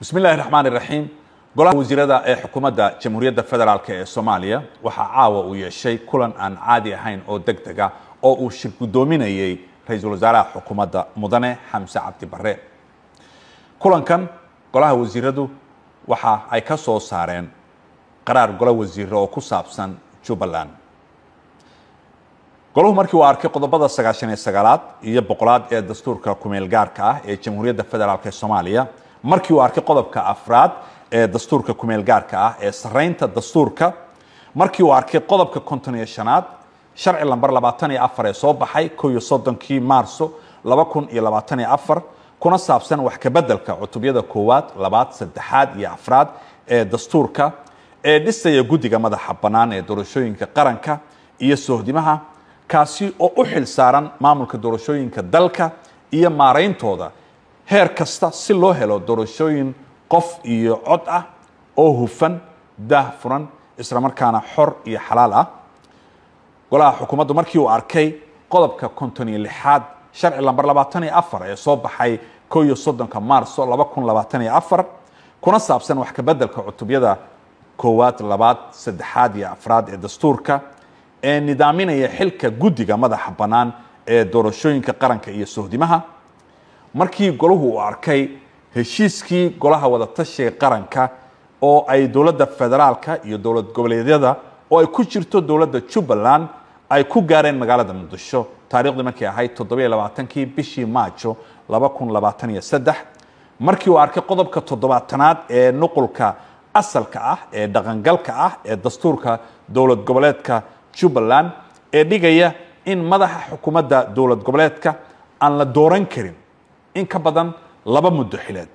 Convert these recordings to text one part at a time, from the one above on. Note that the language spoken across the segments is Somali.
bismi illaahi raxmaan iraxiim golaha wasiirada ee xukuumadda jamhuuriyadda federaalk ee soomaaliya waxaa caawa uu yeeshay kulan aan caadi ahayn oo deg dega oo uu shir guddoominayey ra'iisul wasaaraha xukuumadda mudane xamse cabdi barre. Kulankan golaha wasiiradu waxa ay ka soo saareen qaraar golo wasiire oo ku saabsan jubbaland. Golahu markii uu arkay qodobada sagaashan iyo sagaalaad iyo boqolaad ee dastuurka kumeel gaarka ah ee jamhuuriyadda federaalk ee soomaaliya markii uu arkay qodobka afraad ee dastuurka kumeel gaarka ah ee saraynta dastuurka markii uu arkay qodobka konton shanaad sharci lamber labaatan iyo afar ee soo baxay ko soddonkii maarso laba kun iyo labaatan iyo afar kuna saabsan wax kabedelka cutubyada koowaad labaad saddexaad iyo afraad ee dastuurka ee dhisaya guddiga madaxa bannaan ee doorashooyinka qaranka iyo sohdimaha kaasi oo u xil saaran maamulka doorashooyinka dalka iyo maarayntooda heer kasta si loo helo doorashooyin qof iyo cod ah oo hufan daah furan islamarkaana xor iyo xalaal ah. Golaha xukuumaddu markii uu arkay qodobka konton iyo lixaad sharci lamber labaatan iyo afar ee soo baxay ko iyo soddonka maarso laba kun labaatan iyo afar kuna saabsan wax kabedelka cutubyada koowaad labaad saddexaad iyo afraad ee dastuurka ee nidaaminaya xilka guddiga madaxa bannaan ee doorashooyinka qaranka iyo sohdimaha markii golahu uu arkay heshiiskii golaha wadatashiga qaranka oo ay dowladda federaalka iyo dowlad goboleedyada oo ay ku jirto dowladda jubbaland ay ku gaareen magaalada muqdisho. Taariikhdii markay ahayd toddobiyo labaatankii bishii maajo laba kun labaatan iyo saddex. Markii uu arkay qodobka toddobaatanaad ee nuqulka asalka ah ee dhaqangalka ah ee dastuurka dowlad goboleedka jubbaland ee dhigaya in madaxa xukuumadda dowlad goboleedka aan la dooran karin in ka badan laba muddo xileed.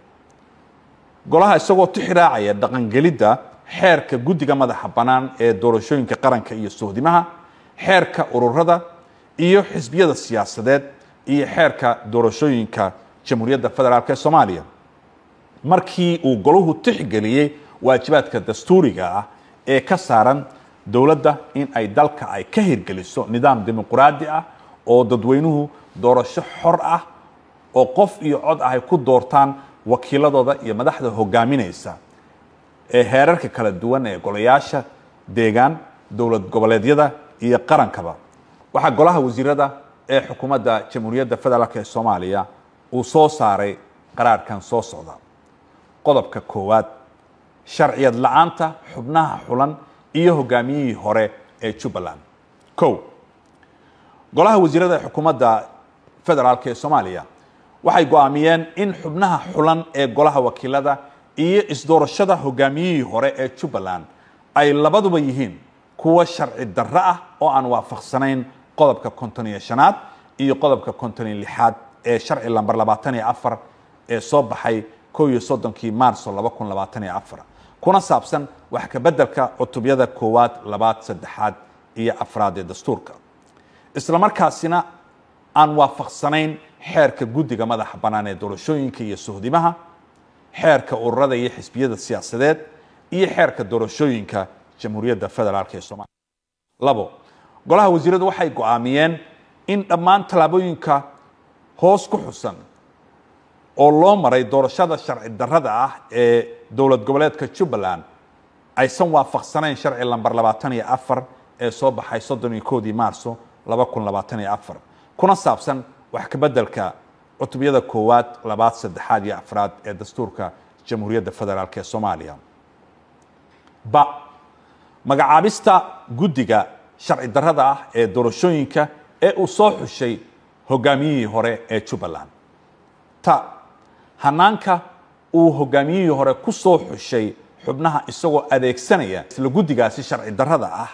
Golaha isagoo tixraacaya dhaqangelidda xeerka guddiga madaxa bannaan ee doorashooyinka qaranka iyo sohdimaha xeerka ururada iyo xisbiyada siyaasadeed iyo xeerka doorashooyinka jamhuuriyadda federaalk ee soomaaliya. Markii uu golahu tixgeliyey waajibaadka dastuuriga ah ee ka saaran dowladda in ay dalka ay ka hirgeliso nidaam dimuquraadi ah oo dadweynuhu doorasho xor ah oo qof iyo cod ah ay ku doortaan wakiiladooda iyo madaxda hogaaminaysa ee heerarka kala duwan ee golayaasha deegaan dowlad goboleedyada iyo qarankaba. Waxaa golaha wasiirada ee xukuumadda jamhuuriyadda federaalk ee soomaaliya uu soo saaray qaraarkan soo socda. Qodobka koowaad sharciyad la'aanta xubnaha xulan iyo hogaamiyihii hore ee jubbaland. Kow golaha wasiirada ee xukuumadda federaalk ee soomaaliya waxay go'aamiyeen in xubnaha xulan ee golaha wakiilada iyo isdoorashada hogaamiyihii hore ee jubbaland ay labaduba yihiin kuwa sharci darro ah oo aan waafaqsanayn qodobka konton iyo shanaad iyo qodobka konton iyo lixaad ee sharci lamber labaatan iyo afar ee soo baxay ko iyo soddonkii maarso laba kun labaatan iyo afar. Kuna saabsan wax kabedelka cutubyada koowaad labaad saddexaad iyo afraad ee dastuurka. Islamarkaasina aan waafaqsanayn xeerka guddiga madaxa bannaan ee doorashooyinka iyo sohdimaha xeerka ururada iyo xisbiyada siyaasadeed iyo xeerka doorashooyinka jamhuuriyadda federaalk ee soomaaliya. Labo golaha wasiiradu waxay go'aamiyeen in dhammaan tallaabooyinka hoos ku xusan oo loo maray doorashada sharci darrada ah ee dowlad goboleedka jubbaland aysan waafaqsanayn sharci lamber labaatan iyo afar ee soo baxay soddon iyo koodii maarso laba kun labaatan iyo afar kuna saabsan wax kabedelka cutubyada koowaad labaad saddexaad iyo afraad ee dastuurka jamhuuriyadda federaalk ee soomaaliya. Ba magacaabista guddiga sharci darrada ah ee doorashooyinka ee uu soo xushay hogaamiyihii hore ee jubbaland. Ta hanaanka uu hogaamiyihii hore ku soo xushay xubnaha isagoo adeegsanaya isla guddigaasi sharci darrada ah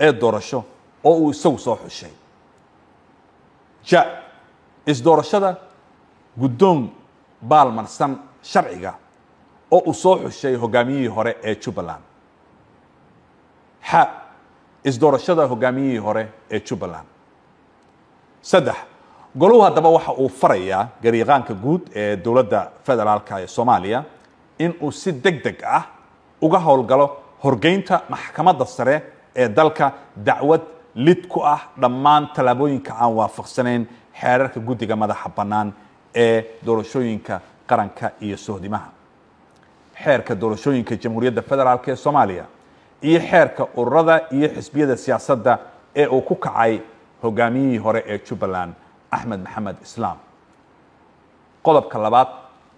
ee doorasho oo uu isagu soo xushay ja isdoorashada guddoon baalmarsan sharciga oo uu soo xushay hogaamiyihii hore ee jubbaland. Xa isdoorashada hogaamiyihii hore ee jubbaland. Saddex golahu haddaba waxa uu farayaa gariiqaanka guud ee dowladda federaalka ee soomaaliya in uu si deg deg ah uga howlgalo horgeynta maxkamadda sare ee dalka dacwad lid ku ah dhammaan tallaabooyinka aan waafaqsanayn xeerarka guddiga madaxa bannaan ee doorashooyinka qaranka iyo sohdimaha. Xeerka doorashooyinka jamhuuriyadda federaalk ee soomaaliya iyo xeerka ururada iyo xisbiyada siyaasadda ee uu ku kacay hogaamiyihii hore ee jubbaland axmed maxamed islaam. Qodobka labaad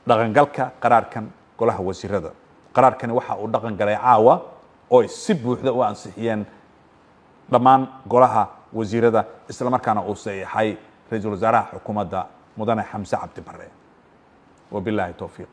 dhaqangalka qaraarkan golaha wasiirada. Qaraarkani waxa uu dhaqan galay caawa oo si buuxda u ansixiyeen dhammaan golaha wasiirada isla markaana uu saxiixay ra'iisul wasaaraha xukuumadda mudane xamse cabdi bare wabilaahi towfiiq